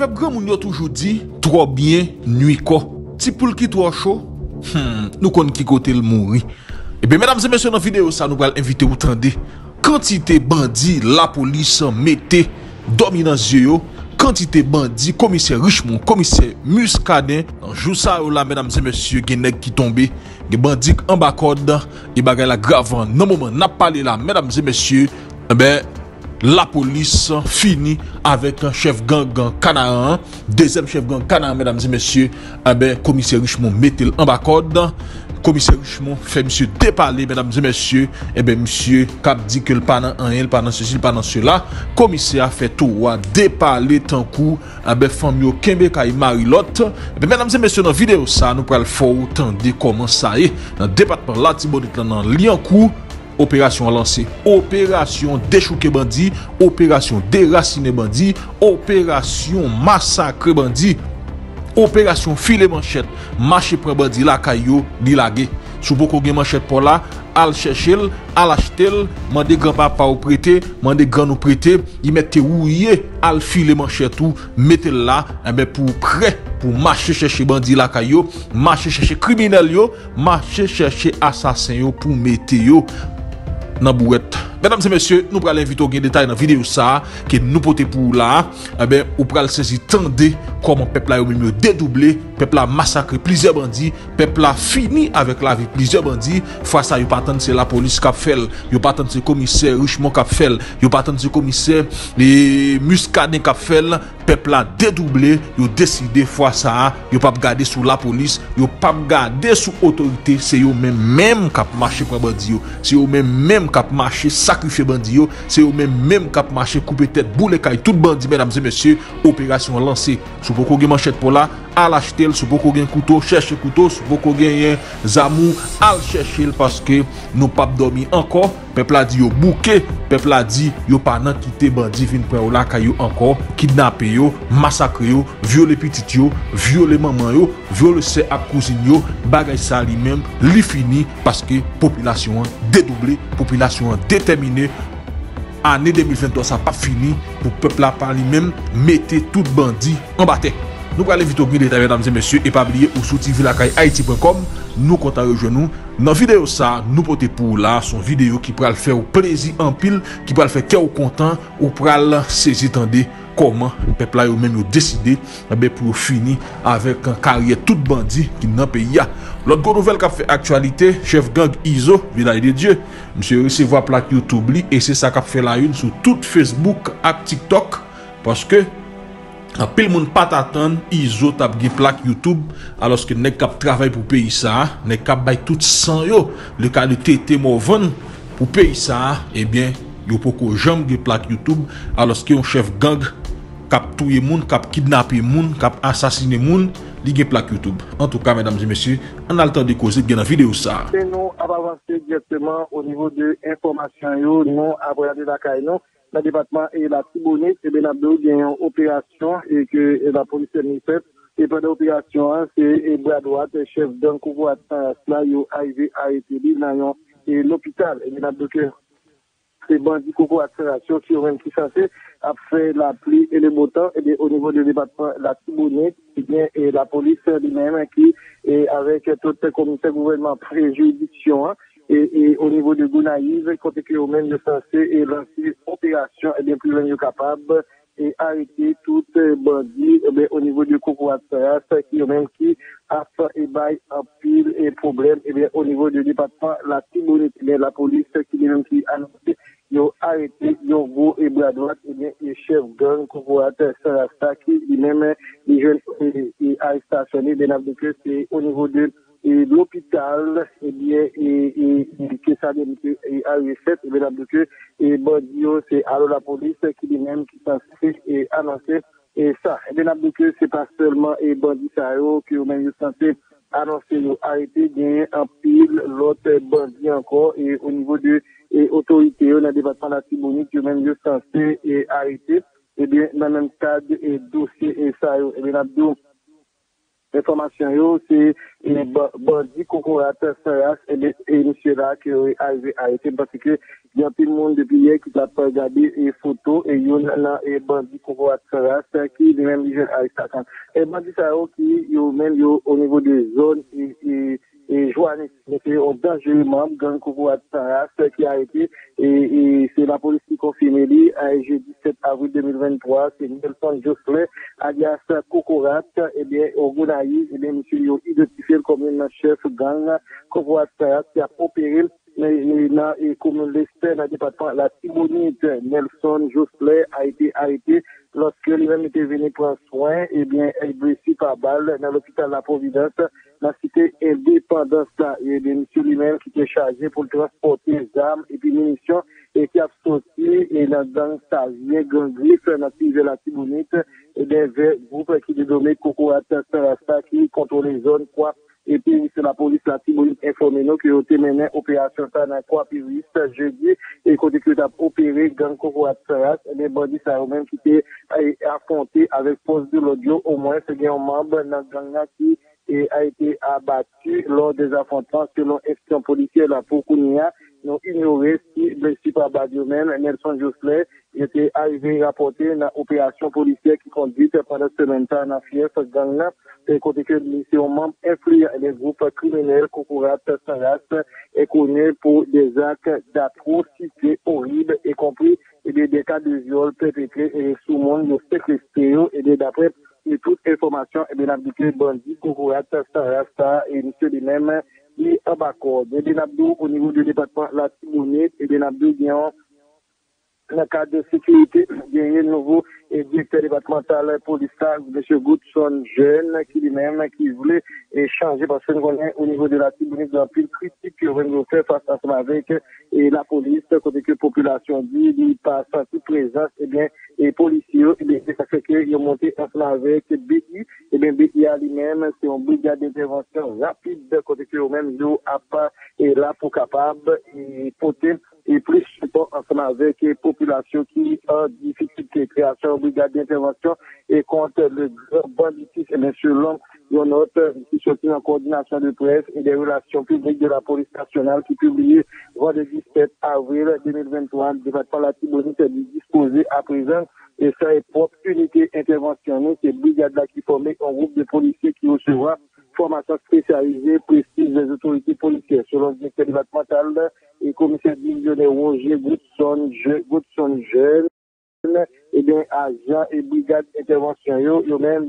Fè gwa moun yo toujou di, Trobyen nwi ko, Ti poul ki trochou, hmm, Nou kon ki kote l moun ri. Ebe, eh mèdam zè mèsyon nan videyo sa, Nou gwa l invite ou trande, Kantite bandi la polis mette, Domi nan zye yo, Kantite bandi komise richemoun, Komise muskaden, Nan jousa ou la mèdam zè mèsyon, Genèk ki tombe, Gè bandik an bakod, Gè bagay la gravan, Nan mouman nap pale la mèdam zè mèsyon, Ebe, la polis fini avèk an chèv gangan kana an. Dezem chèv gangan kana an, mèdam zè mèsyè, a bè komisyè Richemont metè l'ambakod. Komisyè Richemont fè msyè depalè, mèdam zè mèsyè, e bè msyè kap di kè l'panan an yè, l'panan sè si, l'panan sè la. Komisyè a fè tou wè depalè tan kou, a bè fòm yò kembe kè yè Marilotte. E bè mèdam zè mèsyè nan videyo sa, nou pral fòw tèndi kòman sa e, nan depatman lati bonit lan nan li an kou, Operasyon lanse, operasyon dechouke bandi, operasyon derasine bandi, operasyon masakre bandi, operasyon file manchet, mache pre bandi laka yo, li lage. Sou boko gen manchet pou la, al chechel, al achetel, mande granpapa ou prete, mande gran ou prete, y mette ouye al file manchet ou, mette la, anbe eh pou kre, pou mache chechel bandi laka yo, mache chechel kriminel yo, mache chechel asasen yo pou mete yo. nan bou ette. Mèdame se mèsyè, nou pral invito gen detay nan videyo sa, ke nou pote pou la, e eh ben, ou pral se si tende, koman pepla yo mèm yo dedoublé, pepla masakre, plizè bandi, pepla fini avèk la vi, plizè bandi, fwa sa yo patante se la polis kap fel, yo patante se komise, ruchman kap fel, yo patante se komise, le muskade kap fel, pepla dedoublé, yo deside fwa sa, yo pap gade sou la polis, yo pap gade sou otorite, se yo mèm mèm kap mache kwa bandi yo, se yo mèm mèm kap mache, sa, Sakrifye bandi yo, se yo men men kapmache, koupe tet, boule kay, tout bandi men amze mesye, operasyon lanse, sou poko ge manchet pou la. al achete el sou pou kogen koutou, chèche koutou sou pou kogen yen zamou al chèche el paske nou pap domi anko, pepla di yo bouke pepla di yo panan kite bandi vin pre ou la ka yo anko kidnape yo, masakre yo, viole pitit yo, viole maman yo viole se akouzine yo, bagay sa li men, li fini paske populasyon dedoublé, populasyon determiné anè 2023 sa pa fini pou pepla pa li men, mette tout bandi anbate Nou pral evito gwen dete avè damse mesye E pabliye ou souti vilakay haiti.com Nou konta rejenou Nan videyo sa nou pote pou la Son videyo ki pral fè ou plezi anpil Ki pral fè kè ou kontan Ou pral sèzi tan de koman Ou pepla yo men yo deside A be pou ou fini avèk an karyè tout bandi Ki nan pe ya Lòt gò nouvel kap fè aktualite Chef gang Izo Vilay de Dje Mse yon se vwa plak Youtube li E se sa kap fè la yon Sou tout Facebook Ak Tik Tok Paske A pil moun pat atan, izot ap geplak YouTube aloske nek kap travay pou pe isa, nek kap bay tout san yo, le ka li tete mou ven pou pe isa, ebyen, yo poko jom geplak YouTube aloske yon chef gang kap touye moun, kap kidnape moun, kap asasine moun, li geplak YouTube. An tou ka, mèdames et messieurs, an al tan de kouzit gen an vide ou sa. Se nou ap avanse diatman o nivou de informasyon yo, nou ap avanse diatman yo, le département et la Tibonite, et eh bien, il y a une opération et que eh, la police a fait. Et pendant l'opération, hein, c'est bras droit, chef d'un couvoir, là, il arrivé à été dans eh, l'hôpital. Et bien, c'est bandits, Coco Accélération qui ont qui censé a fait la pluie et le beau temps et au niveau du département la Tibonite et la police lui-même hein, qui et avec tout le commissaire gouvernement préjudiction et, au niveau de Gonaïve, côté que eux même sont censé et lancer opération, et eh bien plus loin capable et arrêter tout euh, bandit eh au niveau du c'est qui eux même qui a fait un pile et problème eh bien, au niveau du département la eh la police qui est même qui a annoncé Yo a eti, yo vo e bladwak ebè, e chèv gèl kouvo atè, sa la stak, e mèm e jèl a estasyonè, ben ap de kè, se o nivou de l'opital, ebè, e ke sa de mèm a refèt, ben ap de kè, e bon diyo, se alò la polis, se ki de mèm ki sa fè, e alansè, e sa, ben ap de kè, se pa seulement, e bon diyo sa yo, ki o mèm yo san fè, anonsen nou aite genye apil lot bandi anko e o nivou de e otorite yo nan debatman la simonik yo men yo sanse e aite e ben nan men kade e dosye e sa yo e ben ap diyon Enformasyon yo se e, bandi koukoura terse rase e lise e, la ki ou e aze a ete. Basi ke yon pil moun depi ye ki la pa gabi e foto e yon nan e bandi koukoura terse rase perki di men lije a ete akant. E bandi sa yo ki yo men yo ou nivou de zon e zon. E, Jouan, mwen se yo danjèlman, gang Koukou Ad Sarast, ki a eti, se la polisi konfine li, a e jè 17 avril 2023, se Nielson Jousselet, a gèr sa Koukou eh Ad, e bè, ou gounayi, e eh bè mwen se yo idotifèl komèm la chef gang Koukou Ad Sarast, ki a opèril. Na e koumou leste, la tribounite Nelson Jousselet a ite arete. Lorske li men ete vene pou an soin, eh e bresi pa bal nan l'Opital la Providence. La site e de pandan sa. E de msou li men ki te chaje pou transporte zarm epi munisyon. E ki a sosi e nan dan sa vie grandif na tribounite. E de vè group ki de dome koukou atas sa rasta ki kontor le zon kwa. Epi wise la polis lansi moun informe nou ki wote menen operasyon sa nan kwa pi wise sa je di e kote ki wote ap operen gang koko at sarat. Ne bandi sa ou men ki te euh, afonte avek pos de lodyo ou mwen se gen yon mamb nan gang na ki a ite abate lor de zafontan selon ekstran politik la pou kouni ya. Nou inouye si Besipa Badioumen, Nelson Jousselet, ete a yuvi rapote na operasyon polisye ki kondite para sementan na fyef dan la, te koteke lise oman enfriye le vroupe krimenel koukourat sa raste ekounen pou dezak da trou si fye horibe ekompli e de dekade ziol pepeke e soumoun nou se kreste yo e de dapre e tout informasyon e ben abdike bandi koukourat sa raste e lise di menme et en accord. bien au niveau du département la et eh bien dans le cadre de sécurité, il y a le nouveau directeur départemental police, M. Goodson Jeune, qui lui-même, qui voulait changer parce que nous au niveau de la Timounette, dans plus critique que nous faire face à ça avec et la police, comme que la population dit, il passe à présence, et eh bien, et policiers, et eh bien, ça fait qu'ils ont monté ensemble avec Bédi, et eh bien a lui-même, c'est un brigade d'intervention rapide de côté que même mêmes nous part, et là pour capable et porter et plus support ensemble avec les populations qui ont des difficultés, création brigade d'intervention et contre le grand banditisme et eh bien l'homme une note qui soutient en coordination de presse et des relations publiques de la police nationale qui publie vendredi 17 avril 2023 le département la Tibonite est disposé à présent et ça est propre unité interventionniste et brigade là qui formait un groupe de policiers qui recevra formation spécialisée précise des autorités policières. Selon le directeur départemental et commissaire divisionnaire Roger Goodson, Goodson, eh et bien agents et brigades interventionnelles, eux-mêmes,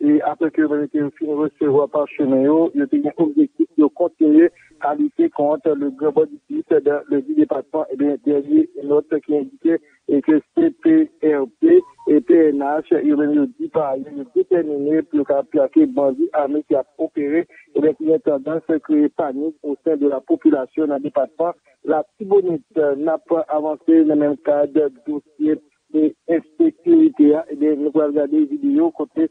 et après que vous été recevoir par chemin, il y a un objectif de continuer à lutter contre le grand de dans le département. Et eh bien, dernier note qui indiquait et que CPRP et PNH, ils ont dit par ailleurs, déterminés pour plaquer bandits armés qui a opéré, et eh bien, qui a tendance à créer panique au sein de la population dans le département. La Tibonite n'a pas avancé le même cadre dossier et insécurité. Et eh bien, nous regarder les vidéos côté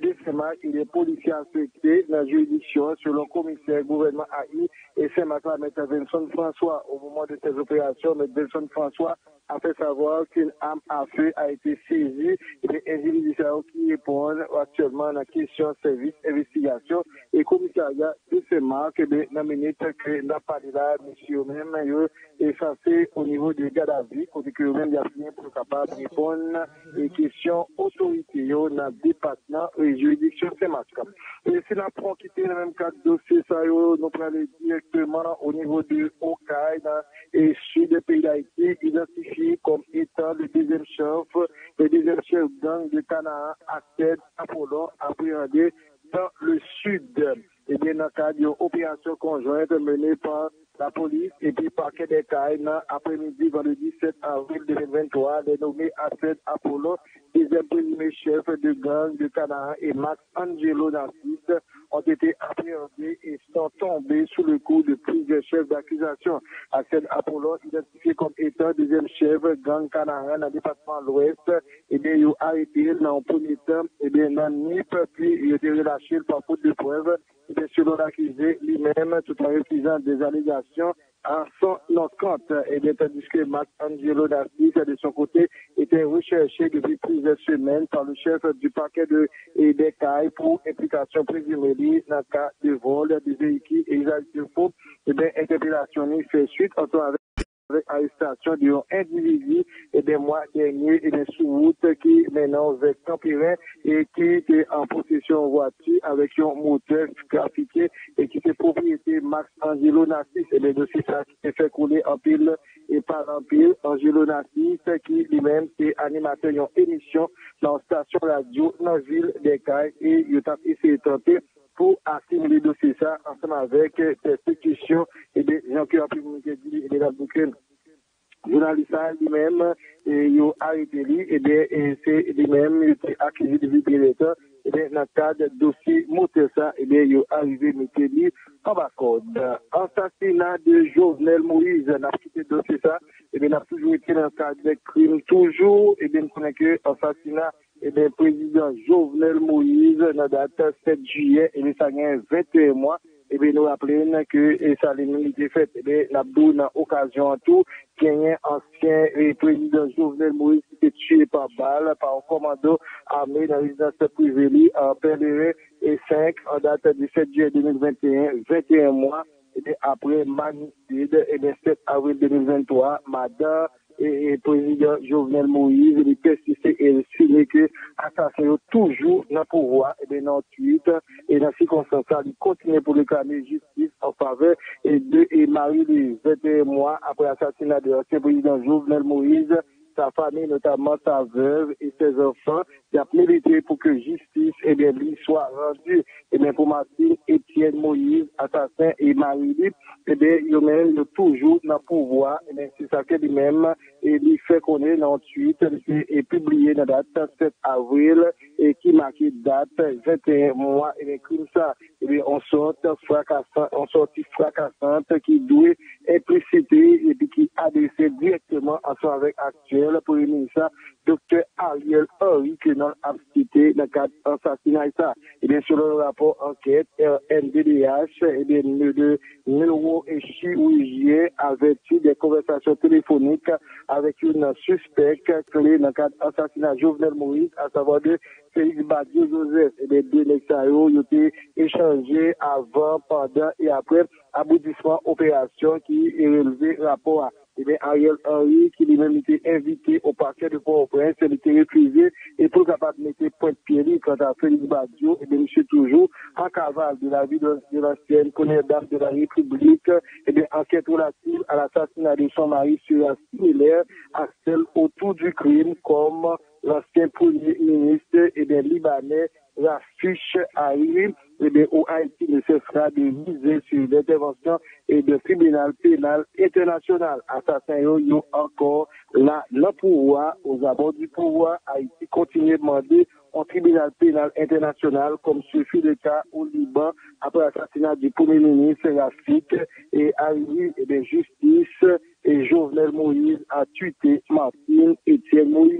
de seman ki de polisya ansekte la juridiksyon selon komisyen gouvenman a yi, e seman kwa metta Vincent François, ou mouman de tez opérasyon mette Vincent François, a fè savo kwen am a fè a ete seji e de enjilidisyon ki repon aktyouman la kisyon servis, evestigasyon, e komisyen a yi, de seman, kebe nan meni telke nan pari la, misyo men yo, e sa fè ou nivou de gada vi, kouzik yo men ya fè, pou kapap, repon, e kisyon otorityo nan depakna, ou euh, juridiction c'est et si la prend quitter le même de dossier ça nous prend directement au niveau de Okaï et sud pays d'Haïti identifié comme étant le deuxième chef le deuxième chef gang de Canaan à tête Apollon appréhendé dans le sud et bien dans le cadre d'une opération conjointe menée par la police et puis parquet des après-midi vendredi 17 avril 2023 dénommé à tête Apollo deux premiers chefs de gang de Canaan et Max Angelo Narcisse ont été appréhendés et sont tombés sous le coup de plusieurs chefs d'accusation. Axel Apollo, identifié comme étant deuxième chef gang Canaan dans le département de l'Ouest, et eh bien, ils arrêté dans le premier temps, et eh bien, dans NIP, puis il ont été relâché par faute de preuves. Eh bien, selon l'accusé lui-même, tout en refusant des allégations, en son compte. Et bien, tandis que Max Angelo Narcisse, de son côté, était recherché depuis plusieurs semaines par le chef du paquet de cailles pour implication présumée dans le cas de vol de véhicules et usage de faux. Eh bien, fait suite en avec A yon stasyon diyon individi e den mwa genye e den soumout ki menon vek kampire e ki te an posisyon wati avek yon mouten grafite e ki te propri ete Max Angelo Nassif e de dosi sa ki te fe koune an pil e par an pil Angelo Nassif ki di men te animate yon emisyon nan stasyon radyo nan jil dekay e yon tapise etante pou asimile dosisa ansem avek persekisyon e de jankyo api mounke di e de la bouken. Jounalisa e di menm yo a eteri e de ense e di menm akize di vi preletan na kade dosi mwote sa, yo arive mwote li. Kwa bakot, ansasina de Jovenel Moïse na kite dosi sa, na soujou iti nan kade krim toujou, nou konen ke ansasina prezident Jovenel Moïse nan data 7 juyen, sa gen 21 mwa, nou apren ke sa le mwenite fet la bou nan okasyon an tou, gen gen ansyen prezident Jovenel Moïse par balle par un commando armé dans résidence privée en Perleret et 5 en date du 7 juillet 2021, 21 mois et après Manitide, et le 7 avril 2023, Madame et, président Jovenel Moïse, il persistait et il signait que est toujours dans le pouvoir et bien dans suite, et dans circonstance il continuent pour réclamer justice en faveur et de et marie 21 mois après l'assassinat de l'ancien président Jovenel Moïse sa famille, notamment sa veuve et ses enfants. Il a milité pour que justice et eh bien, lui soit rendue. et eh bien, pour Martine, Étienne, Moïse, Assassin et Marie-Lip, eh bien, ils toujours dans le pouvoir. Eh bien, c'est ça que lui-même et eh, lui fait connaître en suite, et publié la date 7 avril et qui marque date 21 mois. Et bien, comme ça, et bien, on sort fracassante, on sortit fracassante qui doit et puis c'était, et puis qui adressait directement à son avec actuel, le premier ministre, Dr. Ariel Ori, qui n'en a pas. dans le cadre d'assassinat et ça. Et bien, selon le rapport enquête NDDH, euh, eh et bien, de ou et avait eu des conversations téléphoniques avec une suspecte clé dans le cadre d'assassinat Jovenel Moïse, à savoir de Félix Badio Joseph. Et eh bien, deux ont été échangés avant, pendant et après aboutissement opération qui est relevé rapport à et eh bien, Ariel Henry, qui lui-même était invité au parquet de Port-au-Prince, il était refusé, et pour capable de mettre point de pied quant à Félix Badio, et eh bien, monsieur toujours, en cavale de la vie de, l'ancienne première d'âme de la République, et eh bien, enquête relative à l'assassinat de son mari sera similaire à celle autour du crime, comme l'ancien premier ministre et eh Libanais Rafich Hariri et eh bien, au Haïti ne cessera de viser sur l'intervention et eh de tribunal pénal international. Assassin encore là, le pouvoir, aux abords du pouvoir, Haïti continue de demander au tribunal pénal international, comme ce fut le cas au Liban après l'assassinat du premier ministre Rafik et Hariri et justice et Jovenel Moïse a tué martin Etienne Moïse.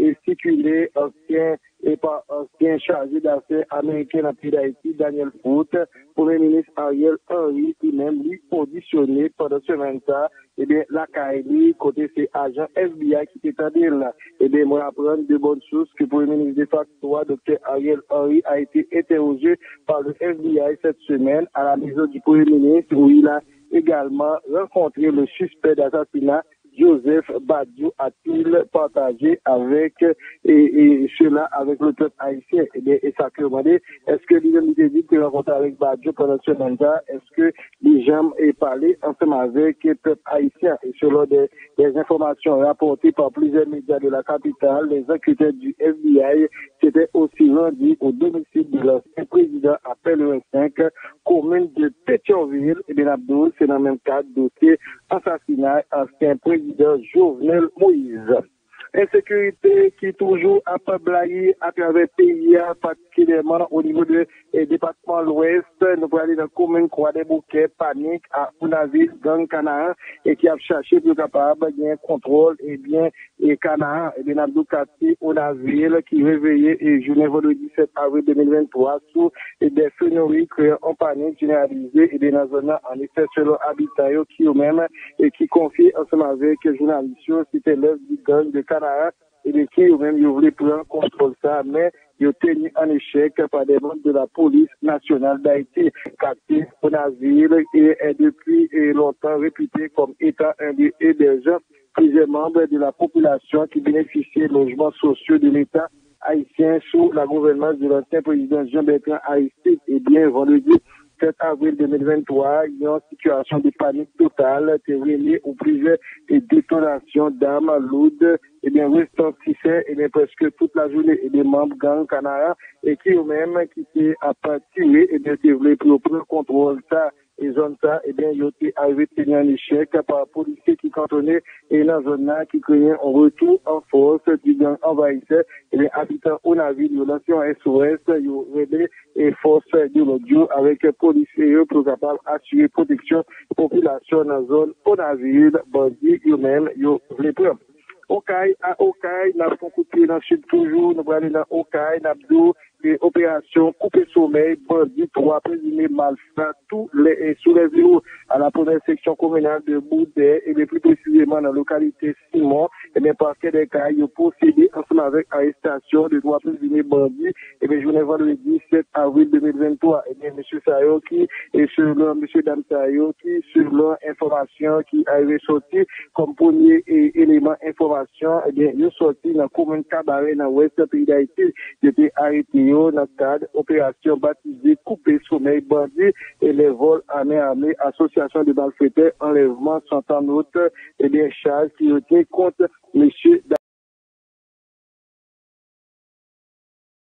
et circulé ancien et par ancien chargé d'affaires américain en pied pays d'Haïti, Daniel Foote, premier ministre Ariel Henry, qui même lui positionné pendant ce même eh bien, la côté ses agents FBI qui étaient là. Eh bien, moi, apprendre de bonnes choses, que le premier ministre de facto, Dr. Ariel Henry, a été interrogé par le FBI cette semaine à la maison du premier ministre où il a également rencontré le suspect d'assassinat Joseph Badiou a-t-il partagé avec cela avec le peuple haïtien Et eh bien, et est-ce que les même dit que avec Badiou pendant ce mandat Est-ce que les gens ont parlé ensemble avec le peuple haïtien Et selon des, informations rapportées par plusieurs médias de la capitale, les enquêteurs du FBI s'étaient aussi rendus au domicile de l'ancien président à le 25, commune de Pétionville. Et eh bien, Abdou, c'est dans le même cadre dossier assassinat ancien président de Jovenel Moïse insécurité qui toujours a peuplé à travers pays, hein, particulièrement au niveau du eh, département de l'Ouest. Nous pouvons aller dans la commune Croix des Bouquets, Panique, à Ounaville, Gang Canaan, et qui a cherché plus capable bien contrôle et eh bien et Canaan, et eh bien Abdoukati, Ounaville, qui réveillait et vu, le 17 avril 2023 sous des sonneries créées en panique généralisée et des zones en effet selon habitat qui eux-mêmes et qui confie ensemble avec journalistes, c'était l'œuvre du gang de et de qui eux-mêmes prendre contrôle ça, mais ils ont tenu en échec par des membres de la police nationale d'Haïti, captés en asile et est depuis longtemps réputé comme état un des plusieurs membres de la population qui bénéficiaient de logements sociaux de l'État haïtien sous la gouvernance de l'ancien président Jean-Bertrand Aristide. Et eh bien, vendredi, 7 avril 2023, il y a une situation de panique totale qui reliée au privé et détonations d'armes lourdes et eh bien ressentissait et eh bien presque toute la journée et eh des membres gang Canara et qui eux-mêmes qui étaient à partir et bien développé pour prendre contrôle ça E zon ta, e ben yote a yve tenyan lè chèk pa polisi ki kantone e nan zon nan ki kreye an retou an fòs, di gen an vayise, e ben abitan ou nan vide yon lansyon SOS, yon vede e fòs di lòdjou, avek polisi yo prozabal atyye proteksyon popilasyon nan zon ou nan vide, bandi yon men yon vlepèm. Okay, a Okay, nan fòs kouti nan chèk toujou, nan vwane nan Okay, nan Abdou, opération coupé sommeil, bandit, trois présumés malfaits, tous les sous à la première section communale de Boudet, et bien plus précisément dans la localité Simon, et bien parce que des cas, ils procédé ensemble avec arrestation de trois présumés bandits, et bien je journée le 17 avril 2023, et bien monsieur Sayo qui, et selon monsieur Dam Sayo qui, selon information qui avait sorti comme premier élément information, et bien, ils sorti dans la commune Cabaret, dans l'ouest pays d'Haïti, j'étais été arrêté vidéo opération baptisée Coupé Sommeil Bandit et les vols à année association de malfaiteurs, enlèvement sans en route et des charges qui été contre Monsieur